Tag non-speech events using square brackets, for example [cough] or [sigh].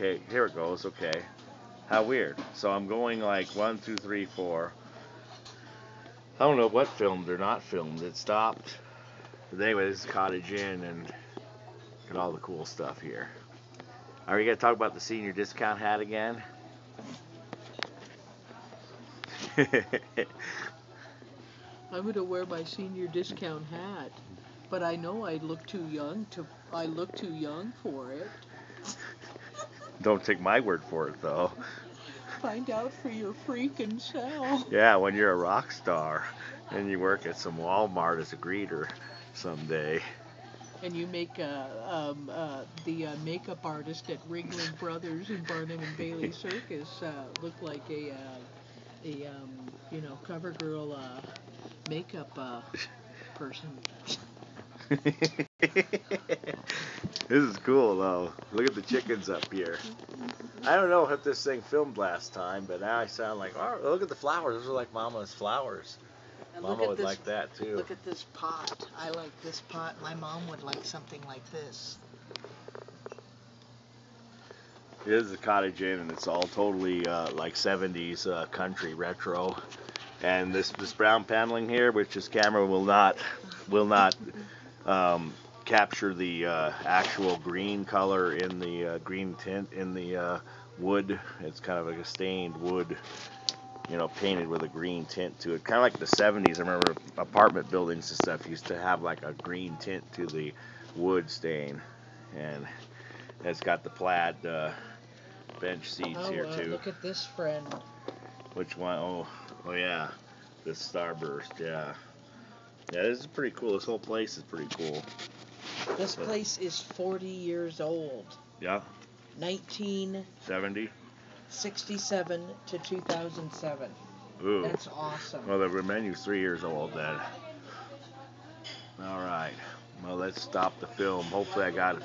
Okay, here it goes. Okay. How weird. So I'm going like one, two, three, four. I don't know what filmed or not filmed. It stopped. But anyway, this is Cottage Inn and at all the cool stuff here. Are we gonna talk about the senior discount hat again? [laughs] I'm gonna wear my senior discount hat, but I know I look too young to. I look too young for it. [laughs] Don't take my word for it though. Find out for your freaking self. Yeah, when you're a rock star and you work at some Walmart as a greeter someday. And you make uh, um, uh, the uh, makeup artist at Ringling Brothers and Barnum and Bailey [laughs] Circus uh, look like a, uh, a um, you know, cover girl uh, makeup uh, person. [laughs] this is cool though. Look at the chickens up here. I don't know if this thing filmed last time, but now I sound like, oh, look at the flowers. Those are like Mama's flowers. And Mama would this, like that too. Look at this pot. I like this pot. My mom would like something like this. This is a cottage inn, and it's all totally uh, like 70s uh, country retro. And this this brown paneling here, which this camera will not will not um, capture the uh, actual green color in the uh, green tint in the uh, wood. It's kind of like a stained wood, you know, painted with a green tint to it. Kind of like the 70s. I remember apartment buildings and stuff used to have like a green tint to the wood stain, and it's got the plaid uh, bench seats oh, here uh, too. look at this friend. Which one? Oh, oh yeah, the starburst. Yeah, yeah. This is pretty cool. This whole place is pretty cool. This But- place is 40 years old. Yeah, 1970. 67 to 2007. Ooh. That's awesome. Well, the menu's three years old then. All right. Well, let's stop the film. Hopefully, I got it.